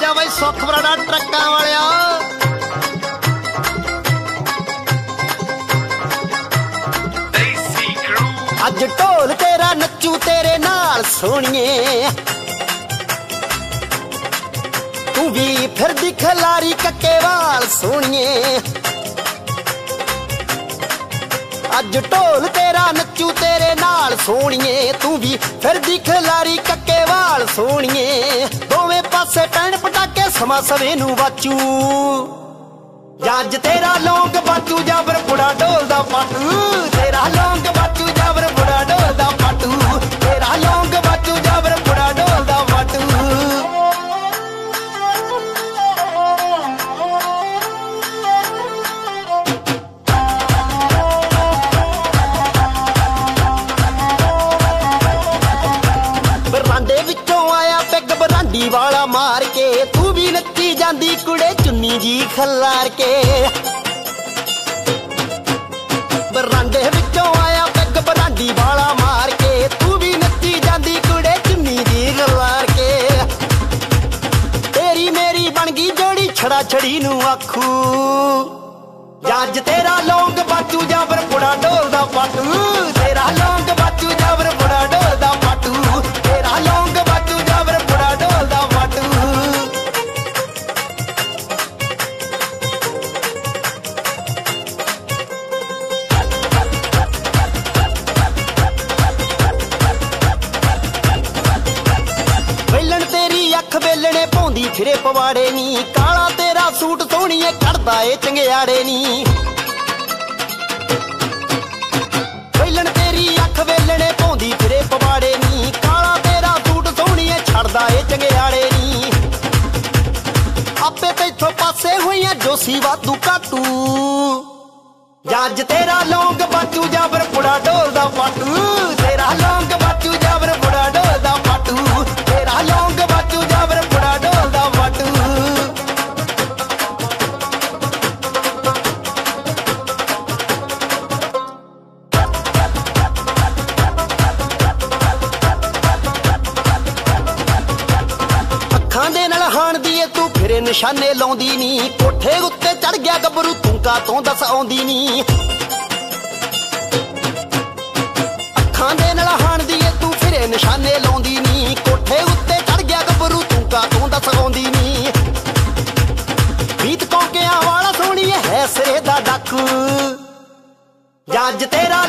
ਜਾ ਬਈ ਸੁੱਖ ਬਰਾੜਾ ਟਰੱਕਾਂ ਵਾਲਿਆ। ਅੱਜ ਢੋਲ ਤੇਰਾ ਨੱਚੂ ਤੇਰੇ ਨਾਲ ਸੋਹਣੀਏ ਤੂੰ ਵੀ ਫਿਰਦੀ ਖਲਾਰੀ ਕੱਕੇ ਵਾਲ ਸੋਹਣੀਏ ਅੱਜ ਢੋਲ ਤੇਰਾ ਨੱਚੂ ਤੇਰੇ ਨਾਲ ਸੋਹਣੀਏ ਤੂੰ ਵੀ ਫਿਰਦੀ ਖਲਾਰੀ ਕੱਕੇ ਵਾਲ ਸੋਹਣੀਏ ਪਾਸੇ ਪੈਣ ਪਟਾਕੇ ਸਮਾ ਸਵੇ ਨੂੰ ਵਾਚੂ। ਜੱਜ ਤੇਰਾ ਲੌਂਗ ਬਾਟੂ ਜਾਬਰ ਬੁੜਾ ਢੋਲਦਾ ਪਾਟੂ। ਤੇਰਾ ਲੌਂਗ ਬਾਟੂ ਜਾਬਰ ਬੁੜਾ ਢੋਲਦਾ ਪਾਟੂ। ਤੇਰਾ ਲੌਂਗ ਬਾਟੂ ਜਾਬਰ ਬੁੜਾ ਢੋਲਦਾ ਪਾਟੂ। ਬਰਾਂਡੇ ਵਿੱਚੋਂ ਆਇਆ ਪਿੱਗ ਬਰਾਂਡੀ ਵਾਲਾ ਮਾਰ ਕੇ, ਤੂੰ ਵੀ ਨੱਚੀ ਜਾਂਦੀ ਕੁੜੇ ਚੁੰਨੀ ਜੀ ਖੱਲਾਰ ਕੇ। ਬਰਾਂਡੇ ਵਿੱਚੋਂ ਆਇਆ ਪਿੱਗ, ਬਰਾਂਡੀ ਵਾਲਾ ਮਾਰ ਕੇ, ਤੂੰ ਵੀ ਨੱਚੀ ਜਾਂਦੀ ਕੁੜੇ ਚੁੰਨੀ ਜੀ ਖੱਲਾਰ ਕੇ। ਤੇਰੀ ਮੇਰੀ ਬਣ ਗਈ ਜੋੜੀ ਛੜਾ ਛੜੀ ਨੂੰ ਆਖੂ। ਜੱਜ ਤੇਰਾ ਲੌਂਗ ਬਾਟੂ ਜਾਂ ਫਿਰ ਢੋਲਦਾ ਡੋ ਵੇਲਣੇ ਪਾਉਂਦੀ, ਫਿਰੇ ਪਵਾੜੇ ਨੀ। ਕਾਲਾ ਤੇਰਾ ਸੂਟ ਸੋਹਣੀਏ, ਕੱਢਦਾ ਏ ਚੰਗਿਆੜੇ ਨੀ। ਵੇਲਣ ਤੇਰੀ ਅੱਖ ਵੇਲਣੇ ਪਾਉਂਦੀ, ਫਿਰੇ ਪਵਾੜੇ ਨੀ। ਕਾਲਾ ਤੇਰਾ ਸੂਟ ਸੋਹਣੀਏ, ਛੱਡਦਾ ਏ ਚੰਗਿਆੜੇ ਨੀ। ਆਪੇ ਤੇਥੋਂ ਪਾਸੇ ਹੋਈਆਂ ਜੋਸੀ ਵਾਧੂ ਕਾਟੂ ਜੱਜ ਤੇਰਾ ਲੌਂਗ ਬਾਟੂ ਜਾਬਰ ਬੁੜਾ ਡੋ ਹਾਣਦੀ ਨਿਸ਼ਾਨੇ ਲਾਉਂਦੀ ਨੀ। ਕੋਠੇ ਉੱਤੇ ਚੜ ਗਿਆ ਗੱਭਰੂ, ਤੂੰ ਕਾ ਤੋਂ ਦੱਸ ਆਉਂਦੀ ਨੀ? ਅੱਖਾਂ ਦੇ ਨਾਲ ਹਾਣਦੀ ਏ, ਤੂੰ ਫਿਰੇ ਨਿਸ਼ਾਨੇ ਲਾਉਂਦੀ ਨੀ। ਕੋਠੇ ਉੱਤੇ ਚੜ ਗਿਆ ਗੱਭਰੂ, ਤੂੰ ਕਾ ਤੋਂ ਦੱਸ ਆਉਂਦੀ ਨੀ? ਬੀਤ ਕੌਂਕਿਆਂ ਵਾਲਾ ਸੋਹਣੀ ਹੈ ਸਿਰੇ ਦਾ ਡਾਕੂ। ਜੱਜ ਤੇਰਾ